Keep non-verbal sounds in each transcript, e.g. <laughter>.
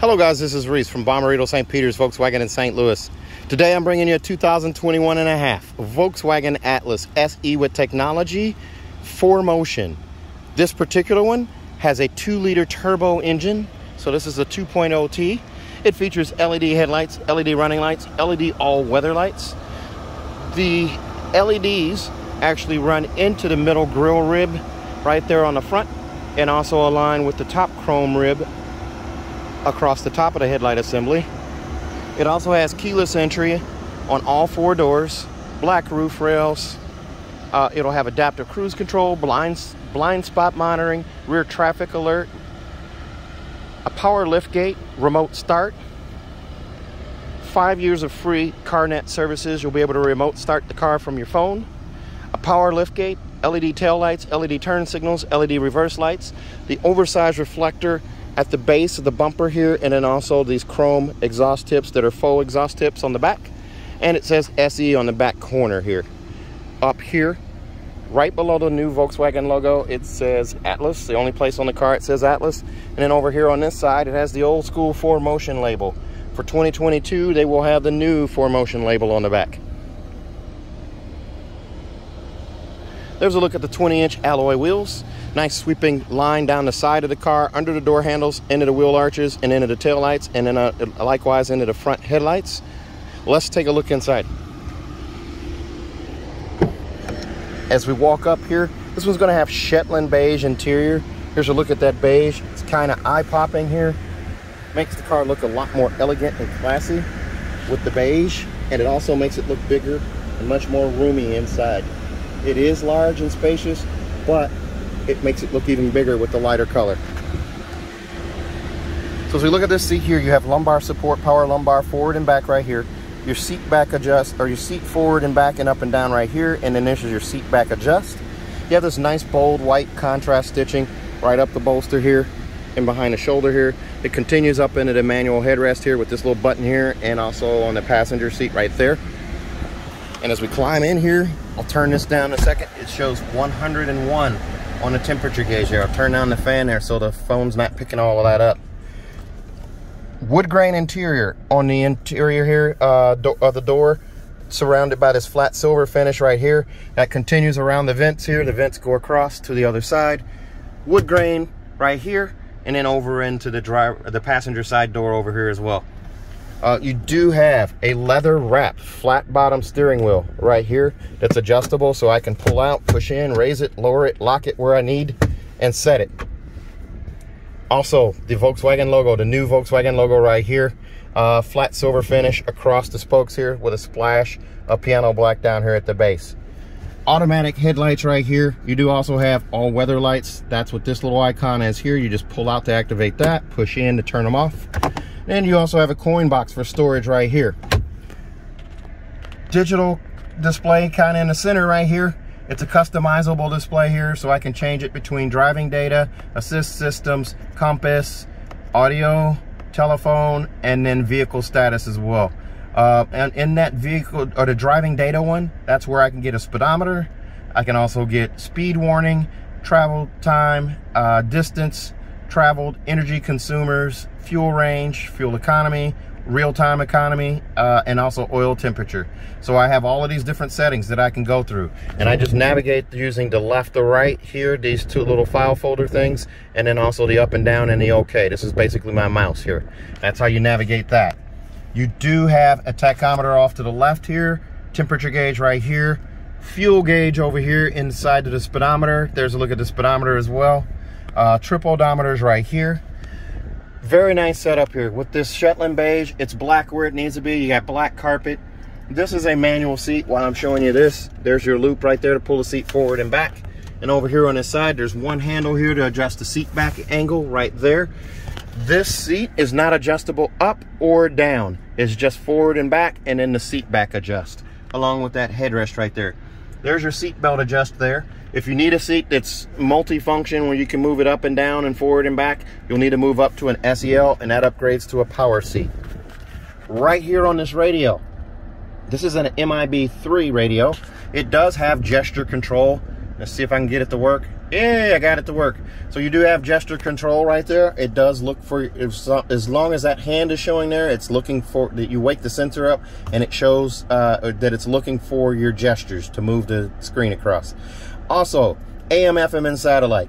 Hello guys, this is Reese from Bommarito St. Peter's Volkswagen in St. Louis. Today I'm bringing you a 2021 and a half Volkswagen Atlas SE with technology, 4Motion. This particular one has a 2 liter turbo engine, so this is a 2.0T. It features LED headlights, LED running lights, LED all weather lights. The LEDs actually run into the middle grille rib right there on the front and also align with the top chrome rib across the top of the headlight assembly. It also has keyless entry on all four doors, black roof rails. Uh, it'll have adaptive cruise control, blind, blind spot monitoring, rear traffic alert, a power lift gate, remote start, five years of free CarNet services. You'll be able to remote start the car from your phone, a power lift gate, LED tail lights, LED turn signals, LED reverse lights, the oversized reflector at the base of the bumper here and then also these chrome exhaust tips that are faux exhaust tips on the back. And it says SE on the back corner here. Up here right below the new Volkswagen logo it says Atlas the only place on the car it says Atlas. And then over here on this side it has the old school 4Motion label. For 2022 they will have the new 4Motion label on the back. There's a look at the 20 inch alloy wheels nice sweeping line down the side of the car, under the door handles, into the wheel arches, and into the tail lights, and then uh, likewise into the front headlights. Let's take a look inside. As we walk up here, this one's gonna have Shetland beige interior. Here's a look at that beige. It's kind of eye-popping here. Makes the car look a lot more elegant and classy with the beige, and it also makes it look bigger and much more roomy inside. It is large and spacious, but it makes it look even bigger with the lighter color. So as we look at this seat here, you have lumbar support, power lumbar forward and back right here. Your seat back adjust, or your seat forward and back and up and down right here. And then this is your seat back adjust. You have this nice bold white contrast stitching right up the bolster here and behind the shoulder here. It continues up into the manual headrest here with this little button here and also on the passenger seat right there. And as we climb in here, I'll turn this down a second. It shows 101 on the temperature gauge here. I'll turn down the fan there so the phone's not picking all of that up. Wood grain interior on the interior here uh, of the door, surrounded by this flat silver finish right here. That continues around the vents here. The vents go across to the other side. Wood grain right here, and then over into the driver, the passenger side door over here as well. Uh, you do have a leather wrapped flat bottom steering wheel right here that's adjustable so I can pull out, push in, raise it, lower it, lock it where I need, and set it. Also, the Volkswagen logo, the new Volkswagen logo right here. Uh, flat silver finish across the spokes here with a splash of piano black down here at the base. Automatic headlights right here. You do also have all weather lights. That's what this little icon is here. You just pull out to activate that, push in to turn them off. And you also have a coin box for storage right here. Digital display kind of in the center right here. It's a customizable display here, so I can change it between driving data, assist systems, compass, audio, telephone, and then vehicle status as well. Uh, and in that vehicle, or the driving data one, that's where I can get a speedometer. I can also get speed warning, travel time, uh, distance, traveled, energy consumers, fuel range, fuel economy, real-time economy, uh, and also oil temperature. So I have all of these different settings that I can go through. And I just navigate using the left or right here, these two little file folder things, and then also the up and down and the OK. This is basically my mouse here. That's how you navigate that. You do have a tachometer off to the left here, temperature gauge right here, fuel gauge over here inside of the speedometer. There's a look at the speedometer as well. Uh, trip odometers right here. Very nice setup here. With this Shetland beige, it's black where it needs to be. You got black carpet. This is a manual seat while I'm showing you this. There's your loop right there to pull the seat forward and back. And over here on this side, there's one handle here to adjust the seat back angle right there. This seat is not adjustable up or down. It's just forward and back and then the seat back adjust along with that headrest right there. There's your seat belt adjust there. If you need a seat that's multi-function where you can move it up and down and forward and back, you'll need to move up to an SEL and that upgrades to a power seat. Right here on this radio, this is an MIB3 radio. It does have gesture control. Let's see if I can get it to work. Yeah, I got it to work. So you do have gesture control right there. It does look for, as long as that hand is showing there, it's looking for, that you wake the sensor up and it shows uh, that it's looking for your gestures to move the screen across. Also, AM, FM, and satellite.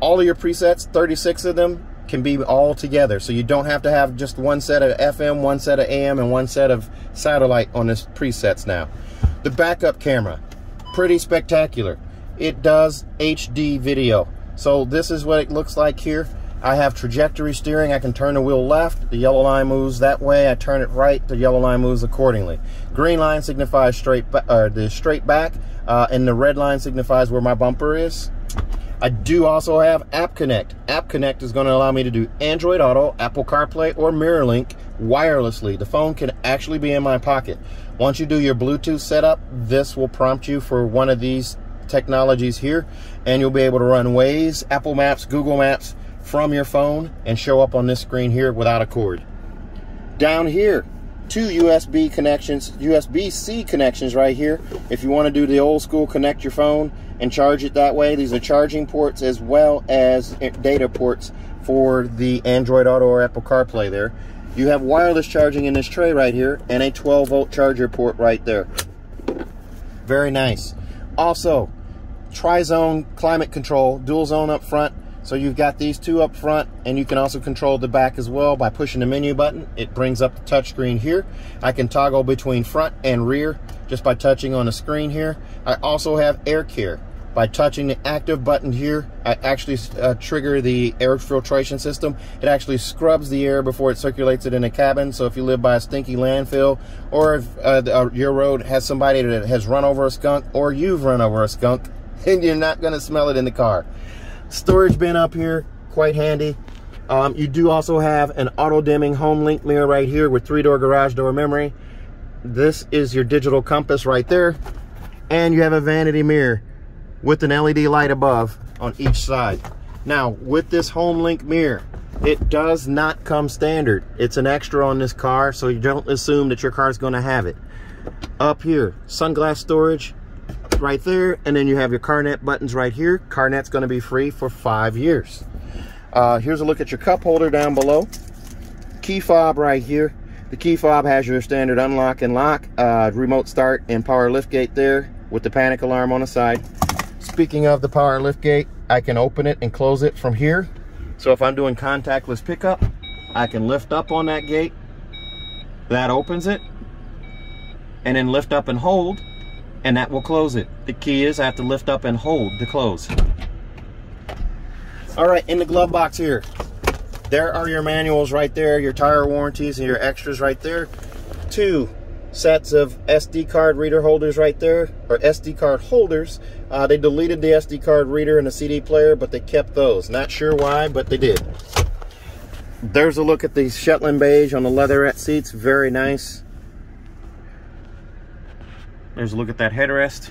All of your presets, 36 of them, can be all together. So you don't have to have just one set of FM, one set of AM, and one set of satellite on this presets now. The backup camera, pretty spectacular. It does HD video. So this is what it looks like here. I have trajectory steering. I can turn the wheel left. The yellow line moves that way. I turn it right. The yellow line moves accordingly. Green line signifies straight, uh, the straight back, uh, and the red line signifies where my bumper is. I do also have App Connect. App Connect is going to allow me to do Android Auto, Apple CarPlay, or MirrorLink wirelessly. The phone can actually be in my pocket. Once you do your Bluetooth setup, this will prompt you for one of these technologies here, and you'll be able to run Waze, Apple Maps, Google Maps from your phone and show up on this screen here without a cord. Down here, two USB connections, USB-C connections right here. If you want to do the old school connect your phone and charge it that way, these are charging ports as well as data ports for the Android Auto or Apple CarPlay there. You have wireless charging in this tray right here and a 12 volt charger port right there. Very nice. Also, tri-zone climate control, dual zone up front, so you've got these two up front and you can also control the back as well by pushing the menu button. It brings up the touchscreen here. I can toggle between front and rear just by touching on the screen here. I also have air care. By touching the active button here, I actually uh, trigger the air filtration system. It actually scrubs the air before it circulates it in the cabin. So if you live by a stinky landfill or if uh, uh, your road has somebody that has run over a skunk or you've run over a skunk, <laughs> and you're not gonna smell it in the car. Storage bin up here, quite handy. Um, you do also have an auto dimming home link mirror right here with three door garage door memory. This is your digital compass right there. And you have a vanity mirror with an LED light above on each side. Now, with this home link mirror, it does not come standard. It's an extra on this car, so you don't assume that your car is going to have it. Up here, sunglass storage, right there. And then you have your CarNet buttons right here. CarNet's going to be free for five years. Uh, here's a look at your cup holder down below. Key fob right here. The key fob has your standard unlock and lock, uh, remote start and power lift gate there with the panic alarm on the side. Speaking of the power lift gate, I can open it and close it from here. So if I'm doing contactless pickup, I can lift up on that gate. That opens it. And then lift up and hold and that will close it. The key is I have to lift up and hold to close. All right, in the glove box here, there are your manuals right there, your tire warranties and your extras right there. Two sets of SD card reader holders right there, or SD card holders. Uh, they deleted the SD card reader and the CD player, but they kept those. Not sure why, but they did. There's a look at the Shetland beige on the leatherette seats. Very nice. There's a look at that headrest.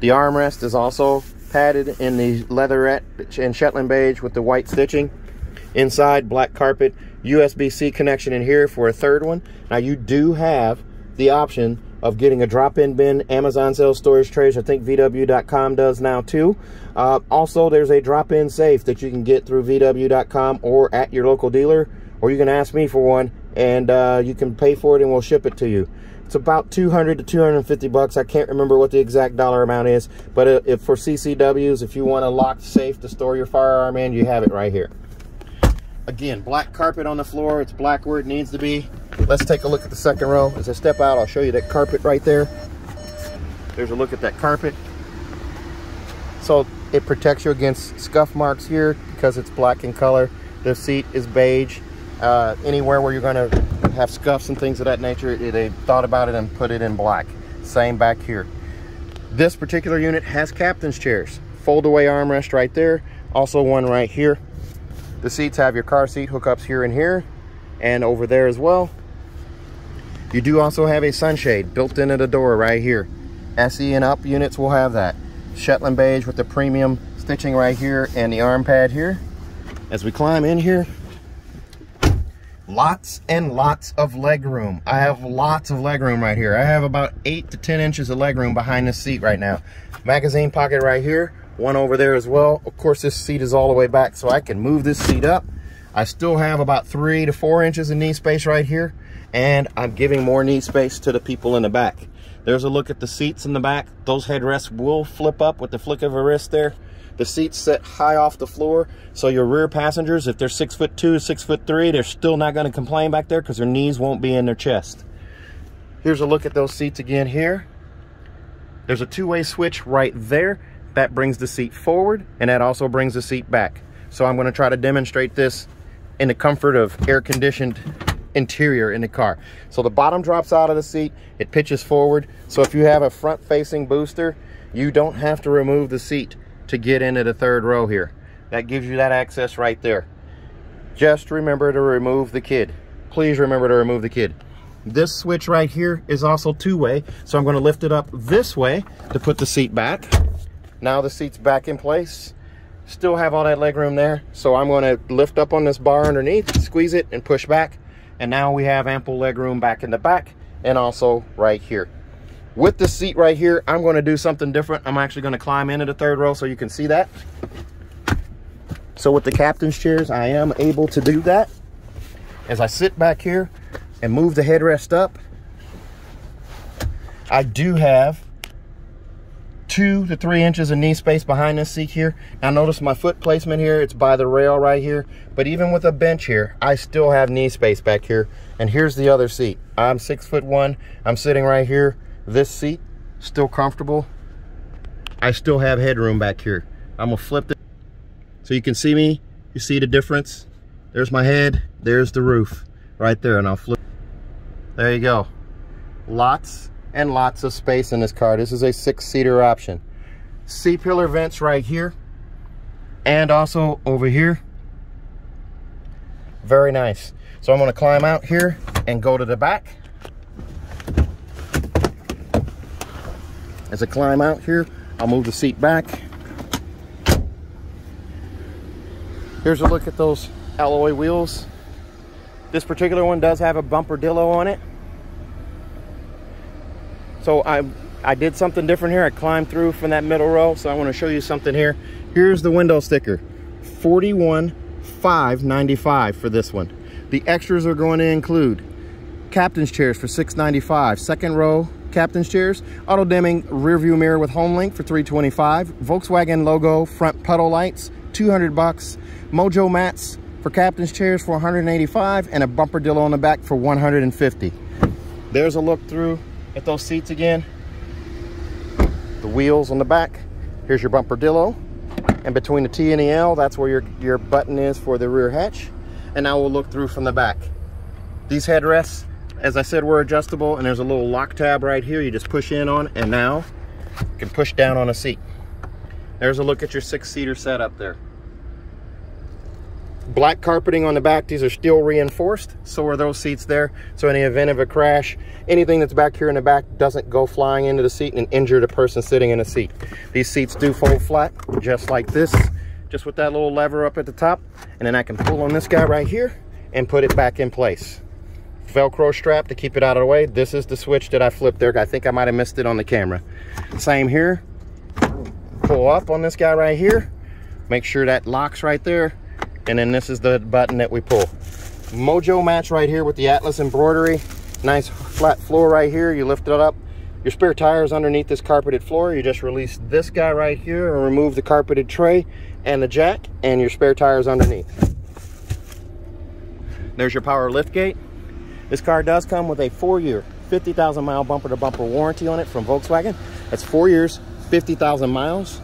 The armrest is also padded in the leatherette and Shetland beige with the white stitching. Inside, black carpet, USB-C connection in here for a third one. Now you do have the option of getting a drop-in bin. Amazon sells storage trays. I think VW.com does now too. Uh, also, there's a drop-in safe that you can get through VW.com or at your local dealer, or you can ask me for one, and uh, you can pay for it and we'll ship it to you. It's about 200 to 250 bucks. I can't remember what the exact dollar amount is, but if for CCWs, if you want a locked safe to store your firearm in, you have it right here. Again, black carpet on the floor. It's black where it needs to be. Let's take a look at the second row. As I step out, I'll show you that carpet right there. There's a look at that carpet. So it protects you against scuff marks here because it's black in color. The seat is beige. Uh, anywhere where you're going to have scuffs and things of that nature, they thought about it and put it in black. Same back here. This particular unit has captain's chairs. Fold away armrest right there. Also one right here. The seats have your car seat hookups here and here and over there as well. You do also have a sunshade built into the door right here. SE and up units will have that. Shetland beige with the premium stitching right here and the arm pad here. As we climb in here, lots and lots of leg room. I have lots of leg room right here. I have about eight to 10 inches of leg room behind this seat right now. Magazine pocket right here. one over there as well. Of course, this seat is all the way back, so I can move this seat up. I still have about three to four inches of knee space right here, and I'm giving more knee space to the people in the back. There's a look at the seats in the back. Those headrests will flip up with the flick of a wrist there. The seats set high off the floor, so your rear passengers, if they're six foot two, six foot three, they're still not gonna complain back there because their knees won't be in their chest. Here's a look at those seats again here. There's a two-way switch right there. That brings the seat forward, and that also brings the seat back. So I'm gonna try to demonstrate this in the comfort of air-conditioned interior in the car. So the bottom drops out of the seat, it pitches forward. So if you have a front-facing booster, you don't have to remove the seat to get into the third row here. That gives you that access right there. Just remember to remove the kid. Please remember to remove the kid. This switch right here is also two-way, so I'm gonna lift it up this way to put the seat back. Now the seat's back in place. Still have all that leg room there, so I'm gonna lift up on this bar underneath, squeeze it, and push back. And now we have ample leg room back in the back and also right here. With the seat right here, I'm gonna do something different. I'm actually gonna climb into the third row so you can see that. So with the captain's chairs, I am able to do that. As I sit back here and move the headrest up, I do have two to three inches of knee space behind this seat here. Now notice my foot placement here, it's by the rail right here. But even with a bench here, I still have knee space back here. And here's the other seat. I'm six foot one, I'm sitting right here this seat. Still comfortable? I still have headroom back here. I'm gonna flip it so you can see me? You see the difference? There's my head there's the roof right there and i'll flip. There you go. Lots and lots of space in this car. This is a six-seater option. C-pillar vents right here and also over here. Very nice. So i'm going to climb out here and go to the back As I climb out here, I'll move the seat back. Here's a look at those alloy wheels. This particular one does have a bumper dillo on it. So I, I did something different here. I climbed through from that middle row. So I want to show you something here. Here's the window sticker. 41,595 for this one. The extras are going to include captain's chairs for 695 second row captain's chairs, auto dimming rear view mirror with HomeLink for 325, Volkswagen logo front puddle lights, 200 bucks, Mojo mats for captain's chairs for 185 and a bumperdillo on the back for 150. There's a look through at those seats again. The wheels on the back. Here's your bumper dillo. And between the T and the L, that's where your, your button is for the rear hatch. And now we'll look through from the back. These headrests as I said, we're adjustable and there's a little lock tab right here. You just push in on and now you can push down on a seat. There's a look at your six-seater setup there. Black carpeting on the back. These are steel reinforced. So are those seats there. So in the event of a crash, anything that's back here in the back doesn't go flying into the seat and injure the person sitting in the seat. These seats do fold flat, just like this, just with that little lever up at the top. And then I can pull on this guy right here and put it back in place. Velcro strap to keep it out of the way. This is the switch that I flipped there. I think I might have missed it on the camera. Same here. Pull up on this guy right here. Make sure that locks right there. And then this is the button that we pull. Mojo match right here with the Atlas embroidery. Nice flat floor right here. You lift it up. Your spare tires underneath this carpeted floor. You just release this guy right here and remove the carpeted tray and the jack and your spare tires underneath. There's your power lift gate. This car does come with a four-year, 50,000 mile bumper-to-bumper warranty on it from Volkswagen. That's four years, 50,000 miles.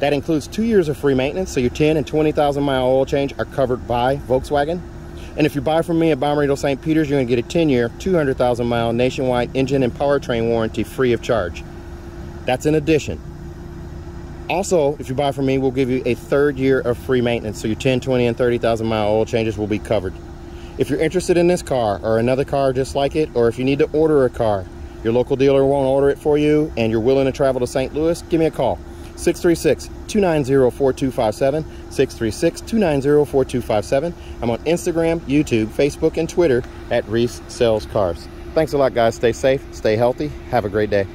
That includes two years of free maintenance, so your 10 and 20,000 mile oil change are covered by Volkswagen. And if you buy from me at Bommarito St. Peter's, you're gonna get a 10-year, 200,000 mile nationwide engine and powertrain warranty free of charge. That's an addition. Also, if you buy from me, we'll give you a third year of free maintenance, so your 10, 20, and 30,000 mile oil changes will be covered. If you're interested in this car or another car just like it, or if you need to order a car, your local dealer won't order it for you, and you're willing to travel to St. Louis, give me a call. 636-290-4257, 636-290-4257. I'm on Instagram, YouTube, Facebook, and Twitter at Reese Sells Cars. Thanks a lot, guys. Stay safe, stay healthy. Have a great day.